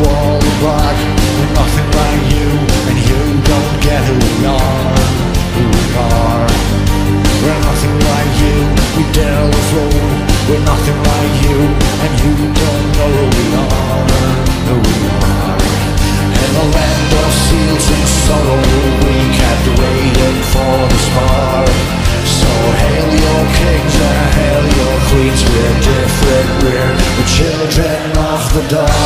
wall of rock. We're nothing like you And you don't get who we are Who we are. We're nothing like you We dare the road We're nothing like you And you don't know who we are Who we are. In a land of seals and sorrow We kept waiting for the spark So hail your kings and hail your queens We're different, we're the children of the dark